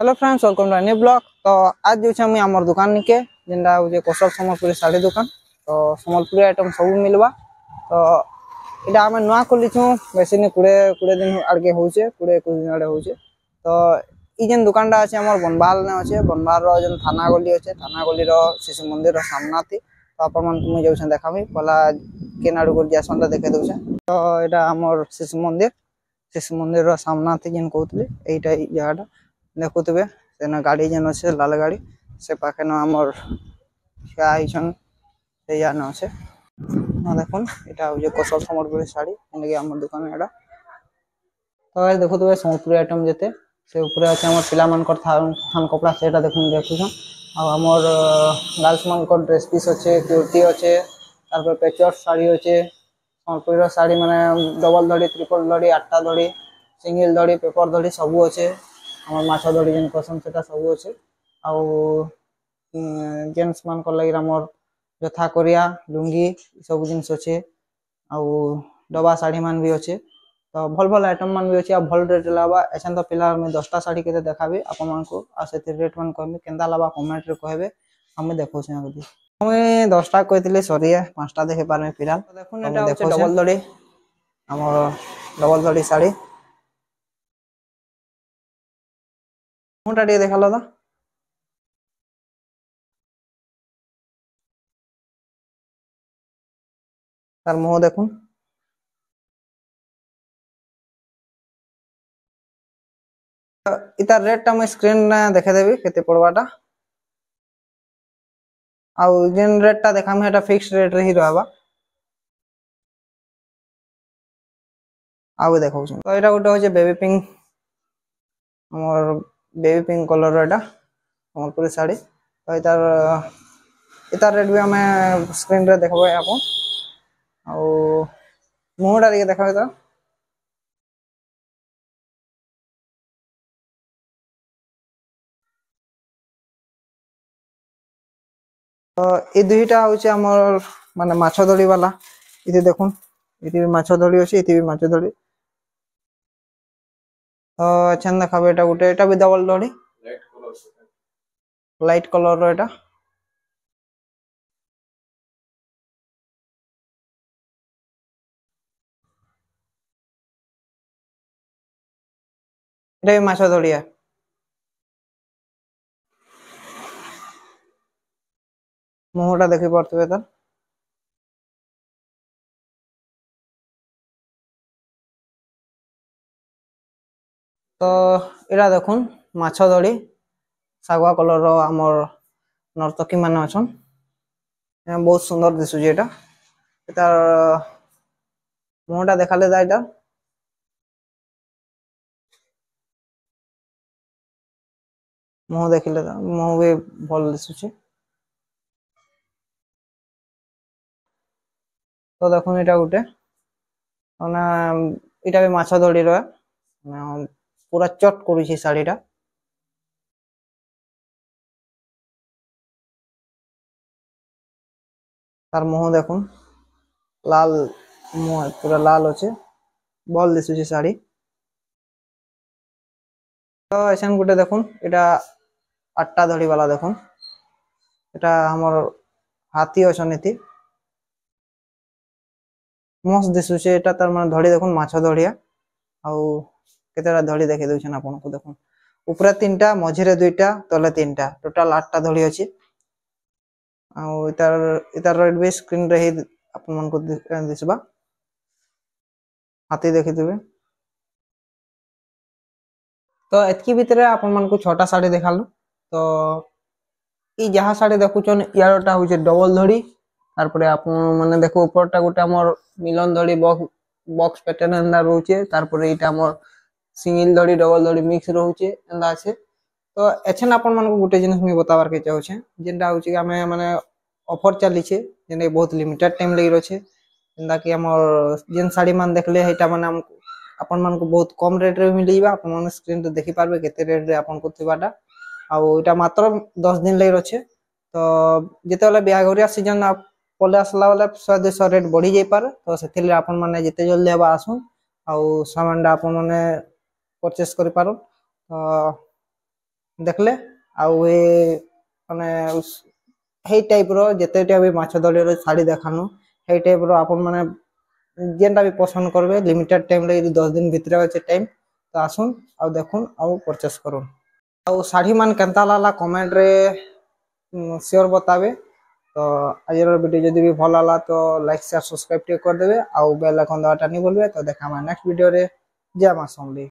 hello friends welcome to new blog তো আজ যাচ্ছি আমি আমার দোকান নিকে যেটা হচ্ছে কৌশল সম্বলপুরী শাড়ি দোকান তো সম্বলপুরী আইটম সবু মিলবা তো এটা আমি নয় খুলিছু বেশি নি কুড়ে কুড়ে দিন আড়কে হচ্ছে কুড়ে একুশ দিন আড়ে হচ্ছে তো এই যে দোকানটা আছে আমার বনবাহাল নে আছে বনবাহাল যে থানা গলি আছে থানা গলির শিশু মন্দির সামনাতে তো আপনার তুমি যাচ্ছেন দেখাবি পলা কেনাড়ু গলি আসনটা দেখে দেছে তো এটা আমার শিশু মন্দির শিশু মন্দির সামনাতে যেন কৌতলি এইটাই জায়গাটা ଦେଖୁଥିବେ ସେନ ଗାଡ଼ି ଯେନ୍ ଅଛେ ଲାଲ ଗାଡ଼ି ସେ ପାଖେନ ଆମର আইছন সেই ସେ আছে না দেখুন এটা হচ্ছে কসল সমরপুরি শাড়ি এনেকি আমার দোকানে এটা তো দেখুথিবে সমরপুরি আইটেম যেতে সে উপরে আছে আমার পিলামানকর থান কপড়া সেটা দেখুন দেখুছন আর আমার গার্লস মানকর ড্রেস পিস আছে কুর্তি আছে তারপর পেচর শাড়ি আছে সম্বলপুরীর শাড়ি মানে ডবল দড়ি ট্রিপল দড়ি আটটা দড়ি সিঙ্গেল দড়ি পেপর দড়ি সবু আছে ଆମର ମାଛ ଧରି ଯେନ୍ କର୍ସନ୍ ସେଟା ସବୁ ଅଛେ ଆଉ ମାନଙ୍କର ଲାଗି ଆମର ଯଥା କରିଆ ଲୁଙ୍ଗି ସବୁ ଜିନିଷ ଅଛେ ଆଉ ଡବା ଶାଢ଼ୀ ମାନ ବି ଅଛେ ତ ଭଲ୍ ଭଲ୍ ମାନ ବି ଅଛେ ଆଉ ଭଲ୍ ରେଟ୍ ଲାଗବା ଏଛେନ୍ ତ ପିଲା ମୁଇଁ ଦଶଟା ଶାଢ଼ୀ କେତେ ଦେଖାବି ଆପଣମାନଙ୍କୁ ଆଉ ସେଥିରେ ରେଟ୍ ରେଟ୍ମାନେ କହିବି କେନ୍ତା ଲାଗ୍ବା କମେଣ୍ଟରେ କହିବେ ଆମେ ଦେଖଉଛେ ଆଗଦି ମୁଇଁ ଦଶଟା କହିଥିଲି ସରି ପାଞ୍ଚଟା ଦେଖି ପାରମି ପିଲା ଦେଖୁନ୍ ଏଟା ଡବଲ୍ ଧଡ଼ି ଆମର ଡବଲ ଦଡ଼ି ଶାଢ଼ୀ ফোনটা দিয়ে দেখালো দা তার মোহ দেখুন ইতার রেটটা মুই স্ক্রিন দেখে দেবি কেতে পড়বাটা ଆଉ ଯେନ୍ ରେଟ୍ଟା ଦେଖାମି ହେଟା ଫିକ୍ସ ରେଟ୍ରେ ହିଁ ରହିବା ଆଉ ଦେଖାଉଛନ୍ ତ ଏଇଟା ଗୋଟେ ହଉଛି ବେବି ପିଙ୍କ୍ ଆମର ବେବି ପିଙ୍କ କଲର୍ର ଏଇଟା ସମ୍ବଲପୁରୀ ଶାଢ଼ୀ ତ ଏଇଟାର ଏଇଟାର ରେଟ୍ ବି ଆମେ ସ୍କ୍ରିନ୍ରେ ଦେଖବେ ଆପଣ ଆଉ ମୁହଁଟା ଟିକେ ଦେଖାବେ ତ ତ ଏ ଦୁଇଟା ହେଉଛି ଆମର ମାନେ ମାଛ ଧରିବାଲା ଏଠି ଦେଖୁନ୍ ଏଠି ବି ମାଛ ଧରି ଅଛି ଏଠି ବି ମାଛ ଧରି ಚಂದ ಕಬೇಟ ಗುಟ್ಟೆ ಇಟ ಬಿದ್ದಾವಲ್ ನೋಡಿ ಲೈಟ್ ಕಲರ್ ಇಟ এটা মাছ ধরিয়া মোহটা দেখি পড়তে তার তো ଏଇଟା ଦେଖୁନ୍ ମାଛ ଧରି ଶାଗୁଆ କଲର୍ର ଆମର ନର୍ତ୍ତକୀମାନେ ଅଛନ୍ ବହୁତ ସୁନ୍ଦର ଦିଶୁଛି ଏଇଟା ତାର ମୁହଁଟା ଦେଖାଲେ ତା ଏଇଟା ମୁହଁ ଦେଖିଲେ ମୁହଁ ବି ଭଲ ଦିଶୁଛି ତ ଦେଖୁନ୍ ଏଇଟା ଗୋଟେ ମାନେ ଏଇଟା ବି ମାଛ ଧରିର পুরা চট করেছি শাড়িটা তার মোহ দেখুন লাল মোহ পুরা লাল আছে বল দিশুছি শাড়ি তো এখান গোটে দেখুন এটা আটটা ধরিবালা দেখুন এটা আমার হাতি অছনীতি মস্ত দিশুছে এটা তার মানে ধরি দেখুন মাছ ধরিয়া ଆଉ କେତେଟା ଧଡ଼ି ଦେଖେଇ ଦେଉଛନ୍ତି ଆପଣଙ୍କୁ ଦେଖନ୍ତୁ ଉପରେ ତିନିଟା ମଝିରେ ଦୁଇଟା ତଳେ ତିନିଟା ଟୋଟାଲ ଆଠଟା ଧଡ଼ି ଅଛି ଆଉ ତାର ତାର ରେଟ୍ ବି ସ୍କ୍ରିନ୍ରେ ହେଇ ଆପଣମାନଙ୍କୁ ଦିଶବା ହାତୀ ଦେଖିଥିବେ ତ ଏତିକି ଭିତରେ ଆପଣମାନଙ୍କୁ ଛଅଟା ଶାଢ଼ୀ ଦେଖାଲୁ ତ ଇ ଯାହା ଶାଢ଼ୀ ଦେଖୁଛନ୍ ଇଆରଟା ହଉଛି ଡବଲ ଧଡ଼ି ତାରପରେ ଆପଣ ମାନେ ଦେଖୁ ଉପରଟା ଗୋଟେ ଆମର ମିଲନ ଧଡ଼ି ବକ୍ସ ବକ୍ସ ପ୍ୟାଟର୍ନ ଏନ୍ତା ରହୁଛି ତାରପରେ ଏଇଟା ଆମର ସିଙ୍ଗଲ ଧଡ଼ି ଡବଲ ଧଡ଼ି ମିକ୍ସ ରହୁଛେ ଏନ୍ତା ଅଛେ ତ ଏଛେନ୍ ଆପଣମାନଙ୍କୁ ଗୋଟେ ଜିନିଷ ମୁଇଁ ବତାବାର୍କେ ଚାହୁଁଛେ ଯେନ୍ଟା ହଉଛେ କି ଆମେ ମାନେ ଅଫର୍ ଚାଲିଛେ ଯେନ୍ଟାକି ବହୁତ ଲିମିଟେଡ୍ ଟାଇମ୍ ଲାଗି ଅଛେ ଯେନ୍ତାକି ଆମର ଯେନ୍ ଶାଢ଼ୀମାନେ ଦେଖିଲେ ହେଇଟା ମାନେ ଆମକୁ ଆପଣମାନଙ୍କୁ ବହୁତ କମ୍ ରେଟ୍ରେ ମିଳିଯିବା ଆପଣମାନେ ସ୍କ୍ରିନ୍ରେ ଦେଖିପାରିବେ କେତେ ରେଟ୍ରେ ଆପଣଙ୍କୁ ଥିବାଟା ଆଉ ଏଇଟା ମାତ୍ର ଦଶ ଦିନ ଲାଗି ଅଛେ ତ ଯେତେବେଳେ ବିହାଘରିଆ ସିଜନ୍ ପଲେଇ ଆସିଲା ବେଲେ ଶହେ ଦୁଇଶହ ରେଟ୍ ବଢ଼ିଯାଇପାରେ ଯାଇପାରେ ତ ସେଥିଲାଗି ଆପଣମାନେ ଯେତେ ଜଲ୍ଦି ହେବା ଆସୁନ୍ ଆଉ ସାମାନଟା ଆପଣମାନେ ପରଚେସ୍ କରିପାରୁନ୍ ଦେଖିଲେ ଆଉ ଏ ମାନେ ହେଇ ଟାଇପ୍ର ଯେତେଟା ବି ମାଛ ଧରିବାର ଶାଢ଼ୀ ଦେଖାନୁ ହେଇ ଟାଇପ୍ର ଆପଣମାନେ ଯେନ୍ଟା ବି ପସନ୍ଦ କରିବେ ଲିମିଟେଡ୍ ଟାଇମ୍ରେ ଏଇ ଦଶ ଦିନ ଭିତରେ ଅଛେ ଟାଇମ୍ ତ ଆସୁନ୍ ଆଉ ଦେଖୁନ୍ ଆଉ ପରଚେସ୍ କରୁନ୍ ଆଉ ଶାଢ଼ୀମାନେ କେନ୍ତା ଲାଗ୍ଲା କମେଣ୍ଟରେ ସିଓର୍ ବତାବେ ତ ଆଜିର ଭିଡ଼ିଓ ଯଦି ବି ଭଲ ହେଲା ତ ଲାଇକ୍ ସେୟାର ସବସ୍କ୍ରାଇବ୍ ଟିକେ କରିଦେବେ ଆଉ ବେଲ୍ ଆଇକନ୍ ଦେବାଟା ନେଇ ଭୁଲିବେ ତ ଦେଖାମା ନେକ୍ସଟ ଭିଡ଼ିଓରେ ଜୟ ମା ସମଲେଇ